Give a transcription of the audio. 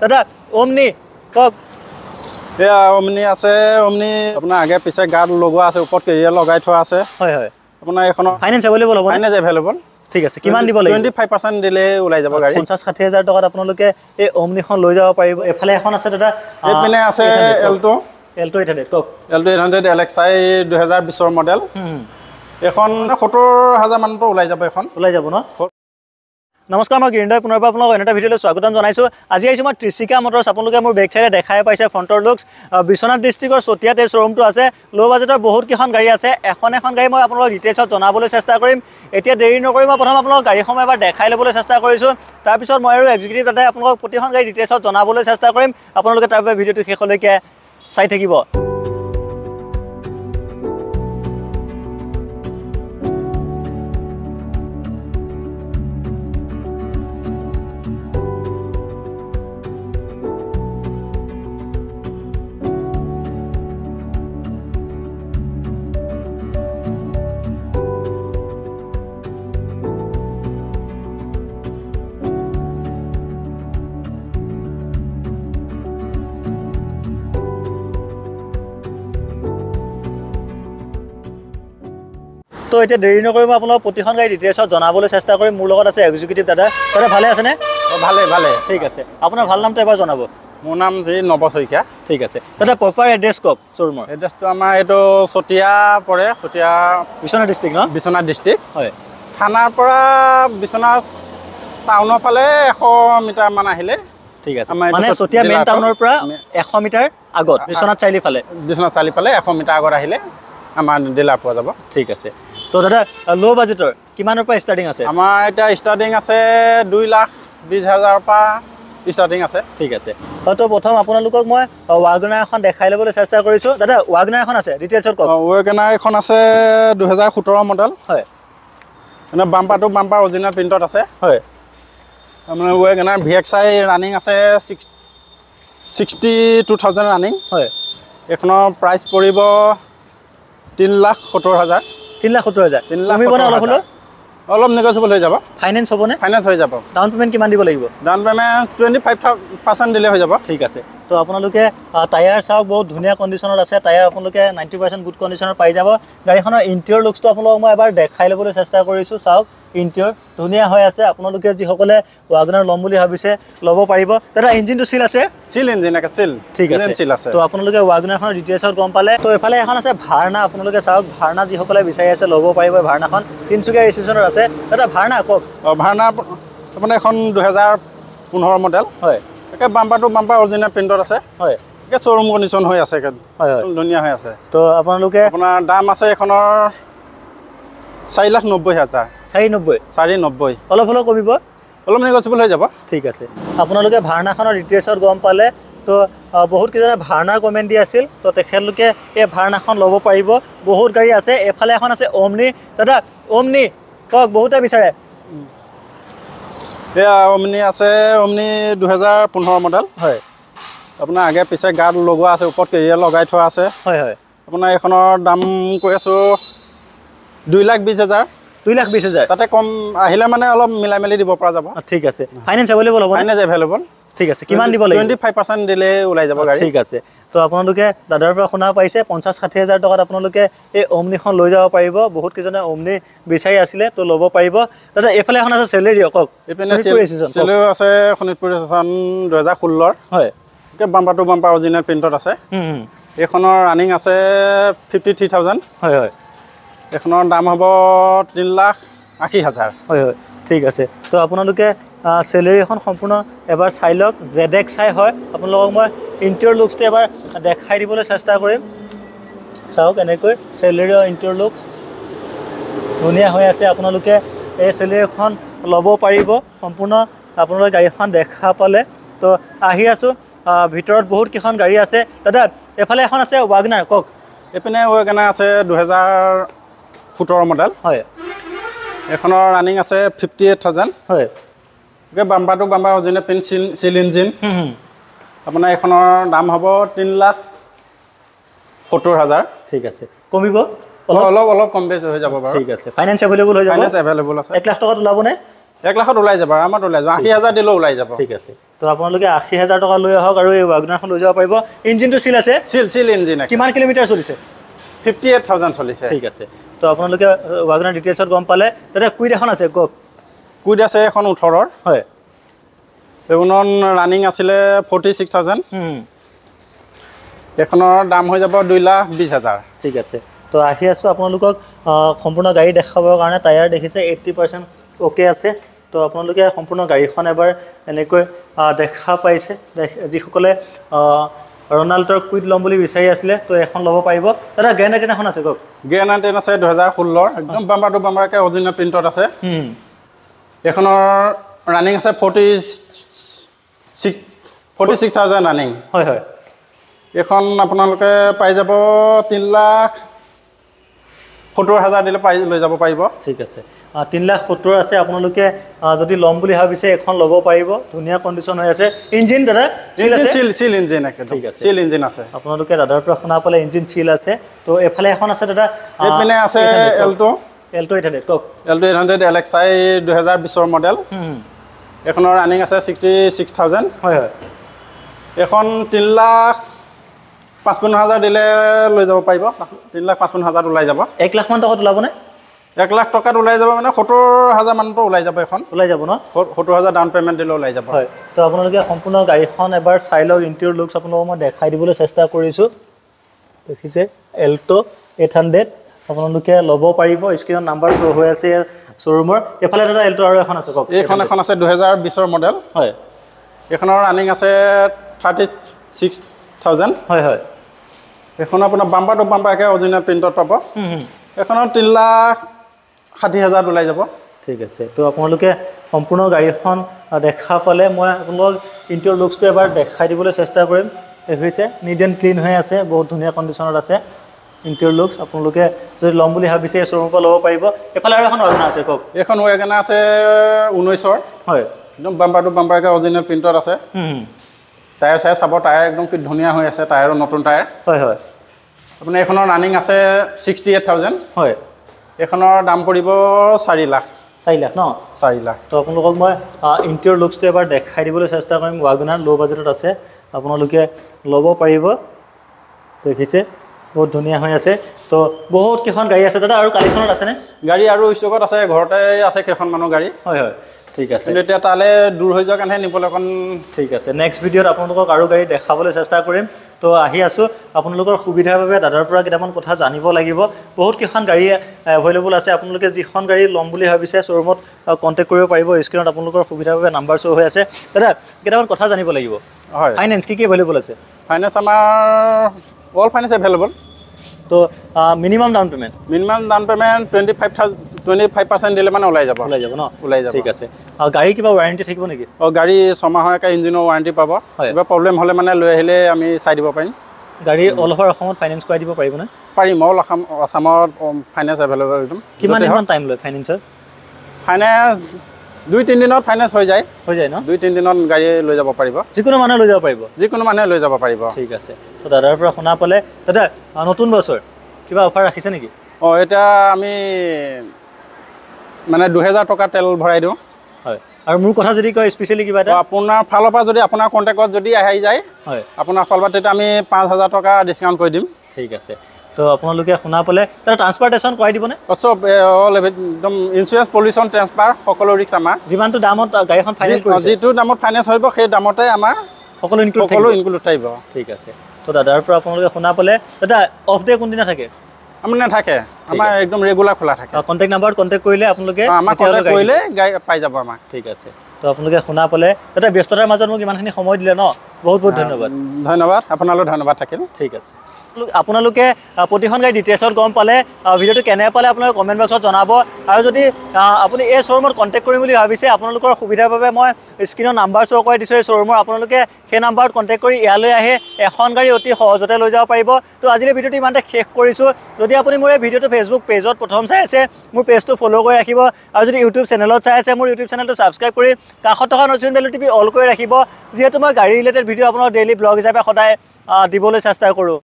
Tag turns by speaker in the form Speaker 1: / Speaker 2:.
Speaker 1: দাদা অমনি কওক।
Speaker 2: এয়া অমনি আছে অমনি আপোনাৰ আগে পিছে গাত লগোৱা আছে ওপৰত কেৰিয়াৰ লগাই থোৱা আছে।
Speaker 1: হয় হয়।
Speaker 2: আপোনাৰ এইখনৰ
Speaker 1: ফাইনেন্স এভেইলেবল হ'ব
Speaker 2: ফাইনেন্স এভেইলেবল
Speaker 1: ঠিক আছে কিমান দিব লাগিব?
Speaker 2: টুৱেণ্টি ফাইভ পাৰ্চেণ্ট দিলে ওলাই যাব গাড়ী।
Speaker 1: পঞ্চাছ ষাঠি হাজাৰ টকাত আপোনালোকে এই অমনিখন লৈ যাব পাৰিব। এফালে এখন আছে দাদা
Speaker 2: এইপিনে আছে এল্টো
Speaker 1: এল্টো এইট হাণ্ড্ৰেড কওক।
Speaker 2: Alto eight hundred L X I দুহেজাৰ বিছৰ মডেল এইখন সত্তৰ হাজাৰ মানতো ওলাই যাব এখন
Speaker 1: ওলাই যাব ন? নমস্কাৰ মই গিৰিন্দৰ পুনৰবাৰ আপোনালোকক এনে এটা ভিডিঅ'লৈ স্বাগতম জনাইছোঁ। আজি আহিছোঁ মই ত্ৰিচিকা মটৰ্ছ আপোনালোকে মোৰ বেক চাইডে দেখাই পাইছে ফ্ৰণ্টৰ লুকছ বিশ্বনাথ ডিষ্ট্ৰিক্টৰ চতিয়াত এই শ্ব'ৰুমটো আছে। ল' বাজেটৰ বহুত কেইখন গাড়ী আছে। এখন এখন গাড়ী মই আপোনালোকক ডিটেইলছত জনাবলৈ চেষ্টা কৰিম। এতিয়া দেৰি নকৰি মই প্ৰথম আপোনালোকক গাড়ীসমূহ এবাৰ দেখাই ল'বলৈ চেষ্টা কৰিছোঁ। তাৰপিছত মই আৰু এক্সিকিউটিভ তাতে আপোনালোকক প্ৰতিখন গাড়ী ডিটেইলছত জনাবলৈ চেষ্টা কৰিম। আপোনালোকে তাৰ বাবে ভিডিঅ'টো শেষলৈকে চাই থাকিব। তো এতিয়া দেৰি নকৰি মই আপোনালোকক প্ৰতিখন গাড়ী ডিটেইলছত জনাবলৈ চেষ্টা কৰিম মোৰ লগত আছে এক্সিকিউটিভ দাদা। দাদা ভালে আছেনে?
Speaker 2: ভালে ভালে।
Speaker 1: ঠিক আছে। আপোনাৰ ভাল নামটো এবাৰ জনাব।
Speaker 2: মোৰ নাম শ্ৰী নৱ শইকীয়া।
Speaker 1: ঠিক আছে। দাদা প্ৰপাৰ এড্ৰেছ কওক শ্ব'ৰুমৰ
Speaker 2: এড্ৰেছটো আমাৰ এইটো চতিয়া পৰে চতিয়া
Speaker 1: বিশ্বনাথ ডিষ্ট্ৰিক্ট ন?
Speaker 2: বিশ্বনাথ ডিষ্ট্ৰিক্ট
Speaker 1: হয়।
Speaker 2: থানাৰ পৰা বিশ্বনাথ টাউনৰ ফালে এশ মিটাৰমান আহিলে।
Speaker 1: ঠিক আছে।
Speaker 2: আমাৰ
Speaker 1: মানে
Speaker 2: চত-
Speaker 1: চতিয়া মেইন টাউনৰ পৰা এশ মিটাৰ আগত বিশ্বনাথ চাৰিআলি ফালে।
Speaker 2: বিশ্বনাথ চাৰিআলি ফালে এশ মিটাৰ আগত আহিলে আমাৰ ডিলাৰ পোৱা যাব।
Speaker 1: ঠিক আছে। তো দাদা ল' বাজেটৰ কিমানৰ পৰা ষ্টাৰ্টিং আছে?
Speaker 2: আমাৰ এতিয়া ষ্টাৰ্টিং আছে দুই লাখ বিছ হাজাৰৰ পৰা ষ্টাৰ্টিং আছে।
Speaker 1: ঠিক আছে। হয়তো প্ৰথম আপোনালোকক মই ৱাগনাৰ এখন দেখাই ল'বলৈ চেষ্টা কৰিছোঁ। দাদা ৱাগনাৰ এখন আছে ডিটেইলছত কওক।
Speaker 2: ৱেগেনাৰ এখন আছে দুহেজাৰ সোতৰ মডেল
Speaker 1: হয়।
Speaker 2: মানে বাম্পাৰ টু বাম্পাৰ অৰিজিনেল প্ৰিণ্টত আছে।
Speaker 1: হয়।
Speaker 2: মানে WagonR V X I running আছে six sixty two thousand running
Speaker 1: হয়।
Speaker 2: এইখনৰ প্ৰাইচ পৰিব তিনি লাখ সত্তৰ হাজাৰ।
Speaker 1: তিনি লাখ সত্তৰ হাজাৰ।
Speaker 2: তিনি লাখ সত্তৰ
Speaker 1: অলপ হ'লেও?
Speaker 2: অলপ নেগচিবল হৈ যাব।
Speaker 1: ফাইনেন্স হ'বনে
Speaker 2: ফাইনেন্স হৈ যাব।
Speaker 1: ডাউন পে'মেণ্ট কিমান দিব লাগিব?
Speaker 2: Down payment twenty five percent দিলে হৈ যাব।
Speaker 1: ঠিক আছে। তো আপোনালোকে টায়াৰ চাওক বহুত ধুনীয়া কণ্ডিশ্যনত আছে। টায়াৰ আপোনালোকে নাইণ্টি পাৰ্চেণ্ট গুড কণ্ডিশ্যনত পাই যাব। গাড়ীখনৰ ইণ্টেৰিয়ৰ লুকছটো আপোনালোকক মই এবাৰ দেখাই ল'বলৈ চেষ্টা কৰিছোঁ। চাওক ইণ্টেৰিয়ৰ ধুনীয়া হৈ আছে। আপোনালোকে যিসকলে ৱাগনাৰ ল'ম বুলি ভাবিছে ল'ব পাৰিব। দাদা ইঞ্জিনটো চিল আছে?
Speaker 2: চিল ইঞ্জিন একে চিল
Speaker 1: ঠিক আছে।
Speaker 2: চিল আছে।
Speaker 1: তো আপোনালোকে ৱাগনাৰখনৰ ডিটেইলছত গম পালে। তো এইফালে এখন আছে ভাৰ্না আপোনালোকে চাওক ভাৰ্না যিসকলে বিচাৰি আছে ল'ব পাৰিব এই ভাৰ্নাখন তিনিচুকীয়া ৰেজিষ্ট্ৰেশ্যনত আছে। দাদা ভাৰ্না কওক?
Speaker 2: ভাৰ্না মানে এখন দুহেজাৰ পোন্ধৰ মডেল
Speaker 1: হয়।
Speaker 2: একে বাম্পাৰ টু বাম্পাৰ অৰিজিনেল প্ৰিণ্টত আছে।
Speaker 1: হয়।
Speaker 2: একে শ্ব'ৰুম কণ্ডিশ্যন হৈ আছে একে
Speaker 1: হয় হয়।
Speaker 2: ধুনীয়া হৈ আছে।
Speaker 1: তো আপোনালোকে
Speaker 2: আপোনাৰ দাম আছে এইখনৰ চাৰি লাখ নব্বৈ হাজাৰ।
Speaker 1: চাৰি নব্বৈ?
Speaker 2: চাৰি নব্বৈ।
Speaker 1: অলপ হ'লেও কমিব?
Speaker 2: অলপ নেগচিবল হৈ যাব।
Speaker 1: ঠিক আছে। আপোনালোকে ভাৰ্নাখনৰ ডিটেইলছত গম পালে তো বহুত কেইজনে ভাৰ্নাৰ কমেণ্ট দি আছিল তো তেখেতলোকে এই ভাৰ্নাখন ল'ব পাৰিব। বহুত গাড়ী আছে। এফালে এখন আছে অমনি। দাদা অমনি কওক বহুতে বিচাৰে।
Speaker 2: এয়া অমনি আছে অমনি দুহেজাৰ পোন্ধৰ মডেল
Speaker 1: হয়।
Speaker 2: আপোনাৰ আগে পিছে গাত লগোৱা আছে ওপৰত কেৰিয়াৰ লগাই থোৱা আছে।
Speaker 1: হয় হয়।
Speaker 2: আপোনাৰ এইখনৰ দাম কৈ আছোঁ দুই লাখ বিছ হাজাৰ।
Speaker 1: দুই লাখ বিছ হাজাৰ?
Speaker 2: তাতে কম আহিলে মানে অলপ মিলাই মেলি দিব পৰা যাব।
Speaker 1: ঠিক আছে। ফাইনেন্স এভেইলেবল হ'ব
Speaker 2: ফাইনেন্স এভেইলেবল
Speaker 1: ঠিক আছে কিমান দিব লাগিব?
Speaker 2: টুৱেণ্টি ফাইভ পাৰ্চেণ্ট দিলে ওলাই যাব গাড়ী।
Speaker 1: ঠিক আছে। তো আপোনালোকে দাদাৰ পৰা শুনা পাইছে পঞ্চাছ ষাঠি হাজাৰ টকাত আপোনালোকে এই অমনিখন লৈ যাব পাৰিব। বহুত কেইজনে অমনি বিচাৰি আছিলে তো ল'ব পাৰিব। দাদা এইফালে এখন আছে চেলেৰিও কওক কওক।
Speaker 2: চেলেও আছে শোণিতপুৰ ষ্টেচন দুহেজাৰ ষোল্লৰ।
Speaker 1: হয়।
Speaker 2: বাম্পাৰ টু বাম্পাৰ অৰিজিনেল প্ৰিণ্টত আছে। এইখনৰ ৰানিং আছে ফিফটি থ্ৰী থাউজেণ্ড
Speaker 1: হয় হয়।
Speaker 2: এইখনৰ দাম হ'ব তিনি লাখ আশী হাজাৰ।
Speaker 1: হয় হয়। ঠিক আছে। তো আপোনালোকে চেলেৰি এখন সম্পূৰ্ণ এবাৰ চাই লওক জেড এক্স চাই হয়। আপোনালোকক মই ইণ্টেৰিয়ৰ লুকছটো এবাৰ দেখাই দিবলৈ চেষ্টা কৰিম। চাওক এনেকৈ চেলেৰিৰ ইণ্টেৰিয়ৰ লুকছ ধুনীয়া হৈ আছে। আপোনালোকে এই চেলেৰিখন ল'ব পাৰিব। সম্পূৰ্ণ আপোনালোকে গাড়ীখন দেখা পালে। তো আহি আছোঁ। ভিতৰত বহুত কেইখন গাড়ী আছে। দাদা এফালে এখন আছে ৱাগনাৰ কওক।
Speaker 2: এইপিনে ৱেগেনাৰ আছে দুহেজাৰ সোতৰ মডেল
Speaker 1: হয়।
Speaker 2: এইখনৰ ৰানিং আছে ফিফটি এইট থাউজেণ্ড
Speaker 1: হয়।
Speaker 2: একে বাম্পাৰ অৰিজিনেল পিন চিল চিল ইঞ্জিন। আপোনাৰ এইখনৰ দাম হ'ব তিনি লাখ সত্তৰ হাজাৰ।
Speaker 1: ঠিক আছে। কমিব? অলপ?
Speaker 2: অলপ কম বেছ হৈ যাব বাৰু।
Speaker 1: ঠিক আছে। ফাইনেন্স এভেইলেবল হৈ যাব?
Speaker 2: ফাইনেন্স এভেইলেবল আছে।
Speaker 1: এক লাখ টকাত ওলাবনে?
Speaker 2: এক লাখত ওলাই যাব আৰামত ওলাই যাব। আশী হাজাৰ দিলেও ওলাই যাব।
Speaker 1: ঠিক আছে। তো আপোনালোকে আশী হাজাৰ টকা লৈ আহক আৰু এই ৱাগনাৰখন লৈ যাব পাৰিব। ইঞ্জিনটো চিল আছে?
Speaker 2: চিল চিল ইঞ্জিন
Speaker 1: কিমান কিলোমিটাৰ চলিছে?
Speaker 2: ফিফটি এইট থাউজেণ্ড চলিছে।
Speaker 1: ঠিক আছে। তো আপোনালোকে ৱাগনাৰ ডিটেইলছত গম পালে। তাতে কুইড এখন আছে কওক।
Speaker 2: কুইড আছে এখন ওঠৰৰ
Speaker 1: হয়।
Speaker 2: এইখনত ৰানিং আছিলে ফৰ্টি ছিক্স থাউজেণ্ড এইখনৰ দাম হৈ যাব দুই লাখ বিছ হাজাৰ।
Speaker 1: ঠিক আছে। তো আহি আছোঁ আপোনালোকক সম্পূৰ্ণ গাড়ী দেখাবৰ কাৰণে। টায়াৰ দেখিছে এইট্টি পাৰ্চেণ্ট অ'কে আছে। তো আপোনালোকে সম্পূৰ্ণ গাড়ীখন এবাৰ এনেকৈ দেখা পাইছে। যিসকলে ৰনাল্ডৰ কুইড ল'ম বুলি বিচাৰি আছিলে তো এখন ল'ব পাৰিব। দাদা গ্ৰেণ্ড আইটেন এখন আছে কওক?
Speaker 2: গিয়াৰ নাইনটিন আছে দুহেজাৰ ষোল্লৰ। একদম বাম্বাৰ টু বাম্বাৰকৈ অৰিজিনেল প্ৰিণ্টত আছে। এইখনৰ ৰানিং আছে forty six forty six thousand running
Speaker 1: হয় হয়।
Speaker 2: এইখন আপোনালোকে পাই যাব তিনি লাখ সত্তৰ হাজাৰ দিলে পাই লৈ যাব পাৰিব।
Speaker 1: ঠিক আছে। তিনি লাখ সত্তৰ আছে। আপোনালোকে যদি ল'ম বুলি ভাবিছে এখন ল'ব পাৰিব। ধুনীয়া কণ্ডিশ্যন হৈ আছে। ইঞ্জিন দাদা চিল আছে?
Speaker 2: চিল চিল ইঞ্জিন একদম
Speaker 1: ঠিক আছে।
Speaker 2: চিল ইঞ্জিন আছে।
Speaker 1: আপোনালোকে দাদাৰ পৰা শুনা পালে ইঞ্জিন চিল আছে। তো এফালে এখন আছে দাদা
Speaker 2: এইপিনে আছে এল্টো
Speaker 1: এল্টো এইট হাণ্ড্ৰেড কওক।
Speaker 2: Alto eight hundred L X I দুহেজাৰ বিছৰ মডেল এইখনৰ ৰানিং আছে ছিক্সটি ছিক্স থাউজেণ্ড
Speaker 1: হয় হয়।
Speaker 2: এইখন তিনি লাখ পাঁচপন্ন হাজাৰ দিলে লৈ যাব পাৰিব। তিনি লাখ পাঁচপন্ন হাজাৰত ওলাই যাব।
Speaker 1: এক লাখমান টকাত ওলাবনে?
Speaker 2: এক লাখ টকাত ওলাই যাব মানে সত্তৰ হাজাৰ মানতো ওলাই যাব এখন।
Speaker 1: ওলাই যাব ন?
Speaker 2: সত- সত্তৰ হাজাৰ ডাউন পে'মেণ্ট দিলে ওলাই যাব।
Speaker 1: হয়। তো আপোনালোকে সম্পূৰ্ণ গাড়ীখন এবাৰ চাই লওক ইণ্টেৰিয়ৰ লুকছ আপোনালোকক মই দেখাই দিবলৈ চেষ্টা কৰিছোঁ। দেখিছে এল্টো এইট হাণ্ড্ৰেড আপোনালোকে ল'ব পাৰিব। স্ক্ৰীণত নাম্বাৰ শ্ব' হৈ আছে শ্ব'ৰুমৰ এইফালে দাদা এল্টো আৰু এখন আছে কওক।
Speaker 2: এইখন এখন আছে দুহেজাৰ বিছৰ মডেল
Speaker 1: হয়।
Speaker 2: এইখনৰ ৰানিং আছে থাৰ্টি ছিক্স থাউজেণ্ড
Speaker 1: হয় হয়।
Speaker 2: এইখন আপোনাৰ বাম্পাৰ টু বাম্পাৰকৈ অৰিজিনেল প্ৰিণ্টত পাব। এইখনত তিনি লাখ ষাঠি হাজাৰত ওলাই যাব।
Speaker 1: ঠিক আছে। তো আপোনালোকে সম্পূৰ্ণ গাড়ীখন দেখা পালে মই আপোনালোকক ইণ্টেৰিয়ৰ লুকছটো এবাৰ দেখাই দিবলৈ চেষ্টা কৰিম। হৈছে নিট এণ্ড ক্লিন হৈ আছে বহুত ধুনীয়া কণ্ডিশ্যনত আছে। ইণ্টেৰিয়ৰ লুকছ আপোনালোকে যদি ল'ম বুলি ভাবিছে এই শ্ব'ৰুমৰ পৰা ল'ব পাৰিব। এইফালে আৰু এখন অৰিজিনেল আছে কওক।
Speaker 2: এইখন ৱেগনাৰ আছে ঊনৈছৰ
Speaker 1: হয়।
Speaker 2: একদম বাম্পাৰ টু বাম্পাৰকৈ অৰিজিনেল প্ৰিণ্টত আছে। টায়াৰ চায়াৰ চাব টায়াৰ একদম কি ধুনীয়া হৈ আছে টায়াৰো নতুন টায়াৰ।
Speaker 1: হয় হয়।
Speaker 2: আপোনাৰ এইখনৰ ৰানিং আছে ছিক্সটি এইট থাউজেণ্ড
Speaker 1: হয়।
Speaker 2: এইখনৰ দাম পৰিব চাৰি লাখ।
Speaker 1: চাৰি লাখ ন?
Speaker 2: চাৰি লাখ।
Speaker 1: তো আপোনালোকক মই ইণ্টেৰিয়ৰ লুকছটো এবাৰ দেখাই দিবলৈ চেষ্টা কৰিম। ৱাগনাৰ ল' বাজেটত আছে। আপোনালোকে ল'ব পাৰিব। দেখিছে। বহুত ধুনীয়া হৈ আছে। তো বহুত কেইখন গাড়ী আছে। দাদা আৰু কালেকশ্যনত আছেনে?
Speaker 2: গাড়ী আৰু ষ্টকত আছে ঘৰতে আছে কেইখনমানো গাড়ী।
Speaker 1: হয় হয়। ঠিক আছে।
Speaker 2: কিন্তু এতিয়া তালৈ দূৰ হৈ যোৱাৰ কাৰণেহে নিবলৈ অকণ
Speaker 1: ঠিক আছে। নেক্সট ভিডিঅ'ত আপোনালোকক আৰু গাড়ী দেখাবলৈ চেষ্টা কৰিম। তো আহি আছোঁ। আপোনালোকৰ সুবিধাৰ বাবে দাদাৰ পৰা কেইটামান কথা জানিব লাগিব। বহুত কেইখন গাড়ী এভেইলেবল আছে। আপোনালোকে যিখন গাড়ী ল'ম বুলি ভাবিছে শ্ব'ৰুমত কণ্টেক্ট কৰিব পাৰিব। স্ক্ৰীণত আপোনালোকৰ সুবিধাৰ বাবে নাম্বাৰ শ্ব' হৈ আছে। দাদা কেইটামান কথা জানিব লাগিব।
Speaker 2: হয়।
Speaker 1: ফাইনেন্স কি কি এভেইলেবল আছে?
Speaker 2: ফাইনেন্স আমাৰ অল ফাইনেন্স এভেইলেবল
Speaker 1: তো minimum down payment
Speaker 2: minimum down payment twenty five thousand twenty five percent দিলে মানে ওলাই যাব।
Speaker 1: ওলাই যাব ন?
Speaker 2: ওলাই যাব।
Speaker 1: ঠিক আছে। আৰু গাড়ী কিবা ৱাৰেণ্টি থাকিব নেকি?
Speaker 2: অঁ গাড়ী ছমাহৰ একে ইঞ্জিনৰ ৱাৰেণ্টি পাব। কিবা প্ৰব্লেম হ'লে মানে লৈ আহিলে আমি চাই দিব পাৰিম।
Speaker 1: গাড়ী অল অভাৰ অসমত ফাইনেন্স কৰাই দিব পাৰিবনে?
Speaker 2: পাৰিম। অল অসম আছামত ফাইনেন্স এভেইলেবল একদম।
Speaker 1: কিমান টাইম লয় ফাইনেন্সৰ
Speaker 2: ফাইনেন্স দুই তিনিদিনত ফাইনেন্স হৈ যায়।
Speaker 1: হৈ যায় ন?
Speaker 2: দুই তিনিদিনত গাড়ী লৈ যাব পাৰিব।
Speaker 1: যিকোনো মানুহে লৈ যাব পাৰিব?
Speaker 2: যিকোনো মানুহে লৈ যাব পাৰিব।
Speaker 1: ঠিক আছে। তো দাদাৰ পৰা শুনা পালে দাদা নতুন বছৰ কিবা অফাৰ ৰাখিছে নেকি?
Speaker 2: অঁ এতিয়া আমি মানে দুহেজাৰ টকা তেল ভৰাই দিওঁ।
Speaker 1: হয়। আৰু মোৰ কথা যদি কয় স্পেচিয়েলি কিবা এটা?
Speaker 2: আপোনাৰ ফালৰ পৰা যদি আপোনাৰ কণ্টেক্টত যদি আহি যায়
Speaker 1: হয়।
Speaker 2: আপোনাৰ ফালৰ পৰা তেতিয়া আমি পাঁচ হাজাৰ টকা ডিছকাউণ্ট কৰি দিম।
Speaker 1: ঠিক আছে। তো আপোনালোকে শুনা পালে দাদা ট্ৰান্সপৰ্টেশ্যন কৰাই দিবনে?
Speaker 2: চব অল একদম ইঞ্চুৰেঞ্চ পলিউশ্যন ট্ৰেন্সফাৰ সকলো ৰিক্স আমাৰ।
Speaker 1: যিমানটো দামত গাড়ীখন ফাইনেল
Speaker 2: যি-
Speaker 1: কৰিছে।
Speaker 2: যিটো দামত ফাইনেন্স হ'ব সেই দামতে আমাৰ
Speaker 1: সকলো ইনক্লুড
Speaker 2: সকলো ইনক্লুড থাকিব।
Speaker 1: ঠিক আছে। তো দাদাৰ পৰা আপোনালোকে শুনা পালে দাদা অফ ডে কোনদিনা থাকে?
Speaker 2: আমাৰ নাথাকে। আমাৰ একদম ৰেগুলাৰ খোলা থাকে।
Speaker 1: কণ্টেক্ট নাম্বাৰত কণ্টেক্ট কৰিলে আপোনালোকে তেতিয়াহ'লে
Speaker 2: কণ্টেক্ট কৰিলে গাড়ী পাই যাব আমাক
Speaker 1: ঠিক আছে। তো আপোনালোকে শুনা পালে দাদা ব্যস্ততাৰ মাজত মোক ইমানখিনি সময় দিলে ন? বহুত বহুত ধন্যবাদ।
Speaker 2: ধন্যবাদ। আপোনালৈ ধন্যবাদ থাকিল।
Speaker 1: ঠিক আছে। আপোনালোক- আপোনালোকে প্ৰতিখন গাড়ী ডিটেইলছত গম পালে ভিডিঅ'টো কেনে পালে আপোনালোকে কমেণ্ট বক্সত জনাব। আৰু যদি আপুনি এই শ্ব'ৰুমত কণ্টেক্ট কৰিম বুলি ভাবিছে আপোনালোকৰ সুবিধাৰ বাবে মই স্ক্ৰীণৰ নাম্বাৰ শ্ব' কৰি দিছোঁ। এই শ্ব'ৰুমৰ আপোনালোকে সেই নাম্বাৰত কণ্টেক্ট কৰি ইয়ালৈ আহে এখন গাড়ী অতি সহজতে লৈ যাব পাৰিব। তো আজিলৈ ভিডিঅ'টো ইমানতে শেষ কৰিছোঁ। যদি আপুনি মোৰ এই ভিডিঅ'টো ফেচবুক পেজত প্ৰথম চাই আছে মোৰ পেজটো ফ'ল' কৰি ৰাখিব। আৰু যদি ইউটিউব চেনেলত চাই আছে মোৰ ইউটিউব চেনেলটো ছাবস্ক্ৰাইব কৰি কাষত থকা নতুন বেলটো টিপি অল কৰি ৰাখিব। যিহেতু মই গাড়ী ৰিলেটেড ভিডিঅ' আপোনাক ডেইলি ব্লগ হিচাপে সদায় দিবলৈ চেষ্টা কৰোঁ।